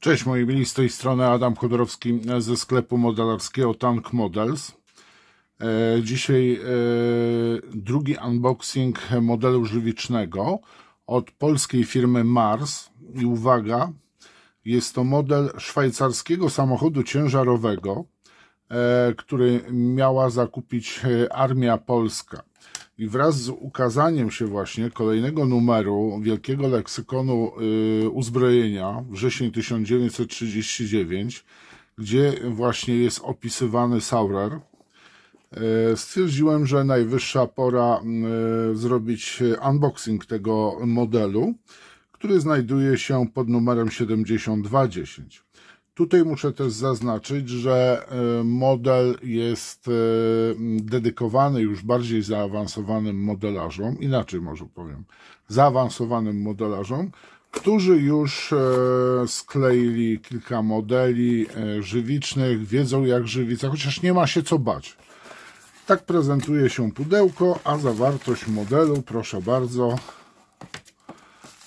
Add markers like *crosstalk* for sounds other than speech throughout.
Cześć moi mili, z tej strony Adam Chodorowski ze sklepu modelarskiego Tank Models. E, dzisiaj e, drugi unboxing modelu żywicznego od polskiej firmy Mars. I uwaga, jest to model szwajcarskiego samochodu ciężarowego, e, który miała zakupić Armia Polska. I wraz z ukazaniem się właśnie kolejnego numeru Wielkiego Leksykonu y, Uzbrojenia, wrzesień 1939, gdzie właśnie jest opisywany Saurer, y, stwierdziłem, że najwyższa pora y, zrobić unboxing tego modelu, który znajduje się pod numerem 7210. Tutaj muszę też zaznaczyć, że e, model jest e, dedykowany już bardziej zaawansowanym modelarzom, inaczej może powiem, zaawansowanym modelarzom, którzy już e, skleili kilka modeli żywicznych, wiedzą jak żywica, chociaż nie ma się co bać. Tak prezentuje się pudełko, a zawartość modelu, proszę bardzo,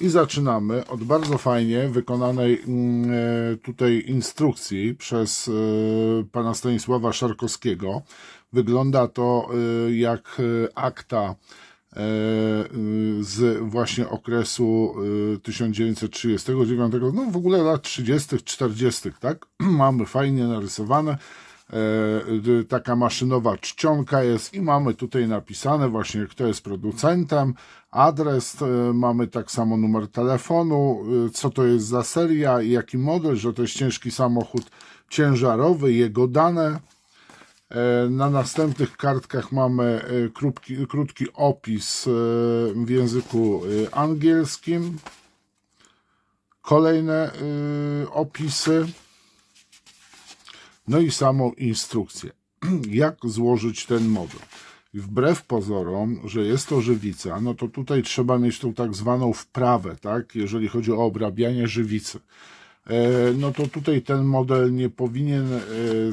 i zaczynamy od bardzo fajnie wykonanej mm, e, tutaj instrukcji przez e, pana Stanisława Szarkowskiego. Wygląda to e, jak akta z właśnie okresu 1939, no w ogóle lat 30., 40., tak? *clears throat* Mamy fajnie narysowane. Taka maszynowa czcionka jest i mamy tutaj napisane właśnie kto jest producentem, adres, e, mamy tak samo numer telefonu, e, co to jest za seria i jaki model, że to jest ciężki samochód ciężarowy, jego dane. E, na następnych kartkach mamy krótki, krótki opis w języku angielskim. Kolejne opisy. No i samą instrukcję. *clears throat* Jak złożyć ten model wbrew pozorom, że jest to żywica, no to tutaj trzeba mieć tą tak zwaną wprawę, tak, jeżeli chodzi o obrabianie żywicy. E, no to tutaj ten model nie powinien e,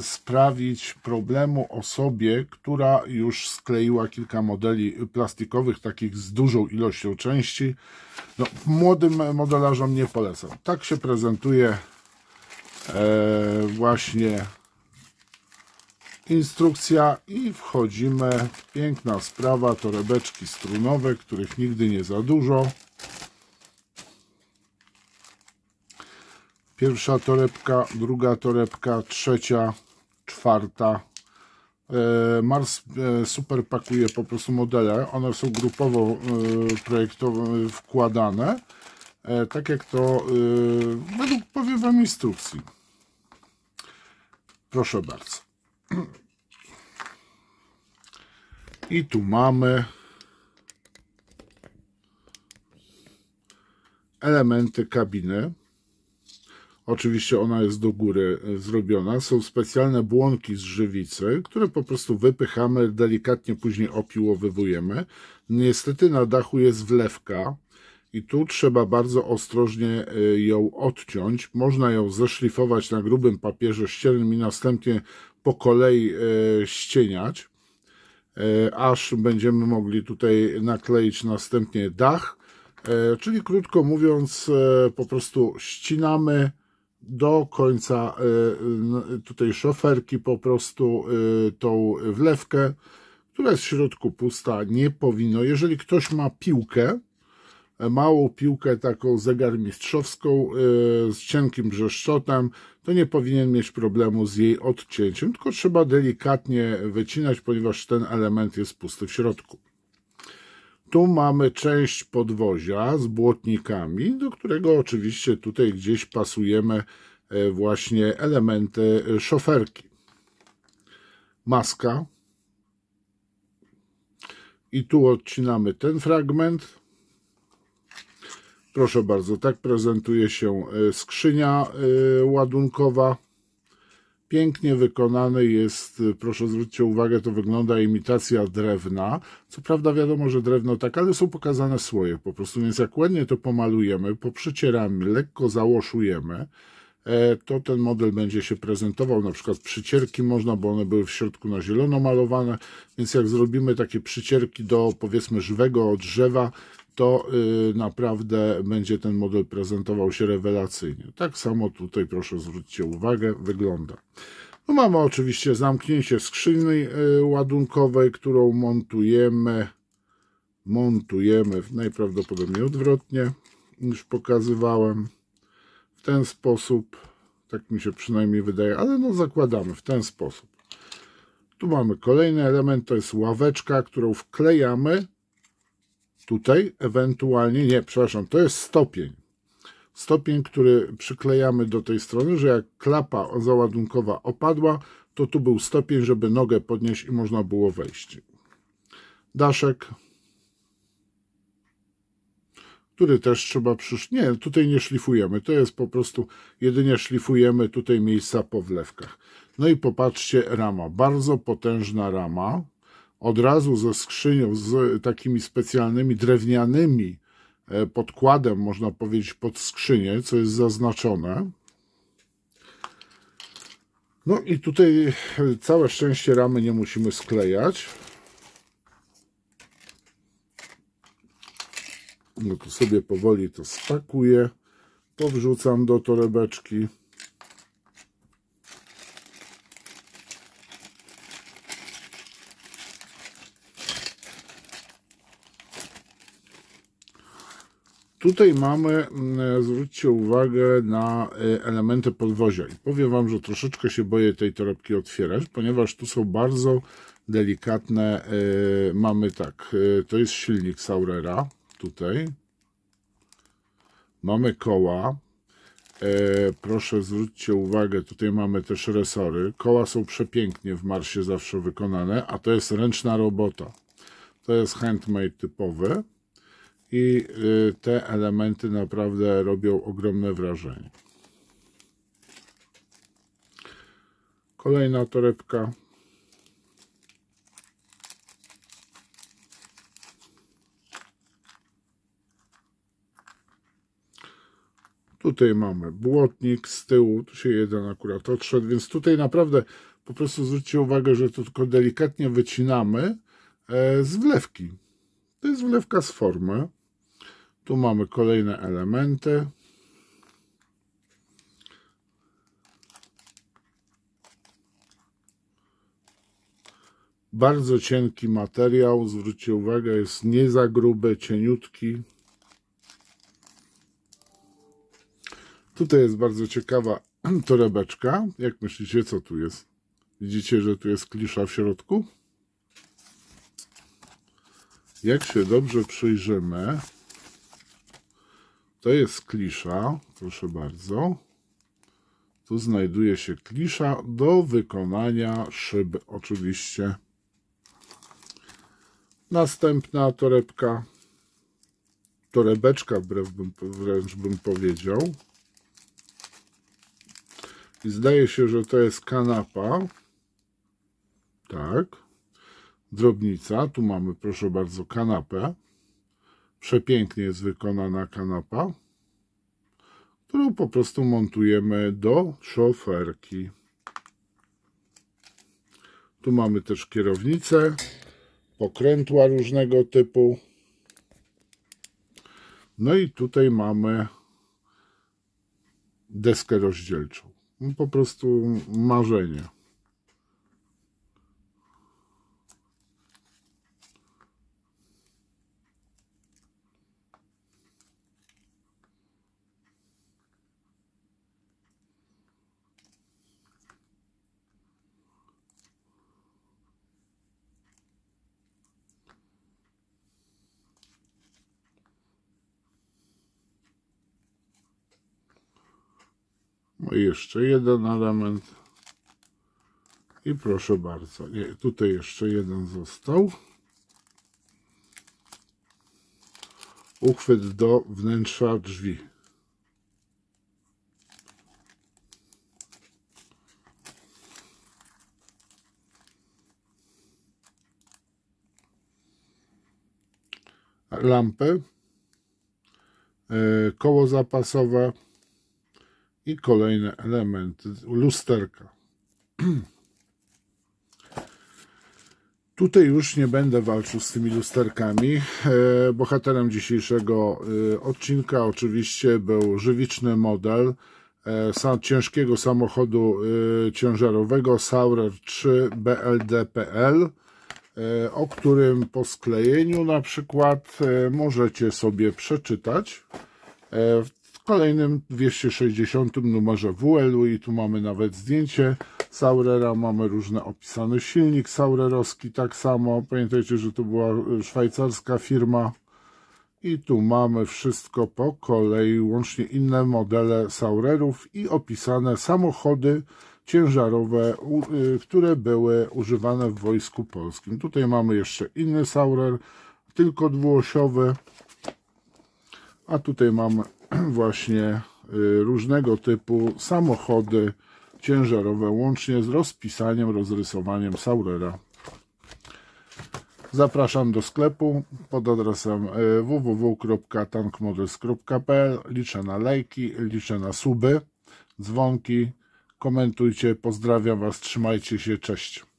sprawić problemu osobie, która już skleiła kilka modeli plastikowych, takich z dużą ilością części. No, młodym modelarzom nie polecam. Tak się prezentuje e, właśnie instrukcja i wchodzimy. Piękna sprawa, torebeczki strunowe, których nigdy nie za dużo. Pierwsza torebka, druga torebka, trzecia, czwarta. E, Mars e, super pakuje po prostu modele. One są grupowo e, projektowe, wkładane. Tak jak to według powiem Wam instrukcji. Proszę bardzo. *clears throat* I tu mamy elementy kabiny. Oczywiście ona jest do góry zrobiona. Są specjalne błonki z żywicy, które po prostu wypychamy, delikatnie później opiłowywujemy. Niestety na dachu jest wlewka i tu trzeba bardzo ostrożnie e, ją odciąć. Można ją zeszlifować na grubym papierze ściernym i następnie po kolei e, ścieniać, aż będziemy mogli tutaj nakleić następnie dach, e, czyli krótko mówiąc po prostu ścinamy do końca tutaj szoferki po prostu tą wlewkę, która jest w środku pusta, nie powinno. Jeżeli ktoś ma piłkę, małą piłkę taką zegarmistrzowską z cienkim brzeszczotem, to nie powinien mieć problemu z jej odcięciem, tylko trzeba delikatnie wycinać, ponieważ ten element jest pusty w środku. Tu mamy część podwozia z błotnikami, do którego oczywiście tutaj gdzieś pasujemy e, właśnie elementy szoferki. Maska. I tu odcinamy ten fragment Proszę bardzo, tak prezentuje się e, skrzynia e, ładunkowa. Pięknie wykonany jest, e, proszę zwróćcie uwagę, to wygląda imitacja drewna. Co prawda wiadomo, że drewno tak, ale są pokazane słoje po prostu, więc jak ładnie to pomalujemy, poprzycieramy, lekko załoszujemy, to ten model będzie się prezentował, na przykład przycierki można, bo one były w środku na zielono malowane, więc jak zrobimy takie przycierki do powiedzmy żywego drzewa, to y, naprawdę będzie ten model prezentował się rewelacyjnie. Tak samo tutaj proszę zwróćcie uwagę, wygląda. No mamy oczywiście zamknięcie skrzyni y, ładunkowej, którą montujemy montujemy najprawdopodobniej odwrotnie niż pokazywałem w ten sposób tak mi się przynajmniej wydaje, ale no zakładamy w ten sposób tu mamy kolejny element, to jest ławeczka, którą wklejamy tutaj, ewentualnie, nie, przepraszam, to jest stopień. Stopień, który przyklejamy do tej strony, że jak klapa załadunkowa opadła, to tu był stopień, żeby nogę podnieść i można było wejść. Daszek, który też trzeba przysz... Nie, tutaj nie szlifujemy, to jest po prostu, jedynie szlifujemy tutaj miejsca po wlewkach. No i popatrzcie, rama, bardzo potężna rama, od razu ze skrzynią, z takimi specjalnymi drewnianymi e, podkładem, można powiedzieć, pod skrzynię, co jest zaznaczone. No i tutaj e, całe szczęście ramy nie musimy sklejać. No to sobie powoli to spakuję, powrzucam do torebeczki. Tutaj mamy, mm, zwróćcie uwagę na y, elementy podwozia. I powiem Wam, że troszeczkę się boję tej torebki otwierać, ponieważ tu są bardzo delikatne, y, mamy tak, y, to jest silnik Saurera, tutaj, mamy koła, proszę zwróćcie uwagę, tutaj mamy też resory, koła są przepięknie w Marsie zawsze wykonane, a to jest ręczna robota, to jest handmade typowy, i y, te elementy naprawdę robią ogromne wrażenie. Kolejna torebka. Tutaj mamy błotnik z tyłu, tu się jeden akurat odszedł, więc tutaj naprawdę po prostu zwróćcie uwagę, że to tylko delikatnie wycinamy e, z wlewki. To jest wlewka z formy. Tu mamy kolejne elementy. Bardzo cienki materiał, zwróćcie uwagę, jest nie za gruby, cieniutki. Tutaj jest bardzo ciekawa *clears throat* torebeczka. Jak myślicie, co tu jest? Widzicie, że tu jest klisza w środku? Jak się dobrze przyjrzymy, to jest klisza, proszę bardzo. Tu znajduje się klisza do wykonania szyb, oczywiście. Następna torebka, torebeczka wbrew bym, wręcz bym powiedział. I zdaje się, że to jest kanapa. Tak. Drobnica. Tu mamy, proszę bardzo, kanapę. Przepięknie jest wykonana kanapa, którą po prostu montujemy do szoferki. Tu mamy też kierownicę, pokrętła różnego typu. No i tutaj mamy deskę rozdzielczą. Po prostu marzenie. No jeszcze jeden element. I proszę bardzo, nie, tutaj jeszcze jeden został. Uchwyt do wnętrza drzwi. Lampy, e, koło zapasowe, i kolejny element lusterka. *clears throat* Tutaj już nie będę walczył z tymi lusterkami. E, bohaterem dzisiejszego e, odcinka oczywiście był żywiczny model e, ciężkiego samochodu ciężarowego Saurer 3 BLDPL, o którym po sklejeniu na przykład możecie sobie przeczytać w kolejnym 260 numerze WL i tu mamy nawet zdjęcie Saurera, mamy różne opisane. Silnik Saurerowski tak samo, pamiętajcie, że to była szwajcarska firma. I tu mamy wszystko po kolei, łącznie inne modele Saurerów i opisane samochody ciężarowe, y, które były używane w Wojsku Polskim. Tutaj mamy jeszcze inny Saurer, tylko dwuosiowy, a tutaj mamy *clears throat* właśnie y, różnego typu samochody ciężarowe, łącznie z rozpisaniem, rozrysowaniem Saurera. Zapraszam do sklepu pod adresem y, www.tankmodels.pl. Liczę na lajki, liczę na suby, dzwonki. Komentujcie, pozdrawiam Was, trzymajcie się, cześć.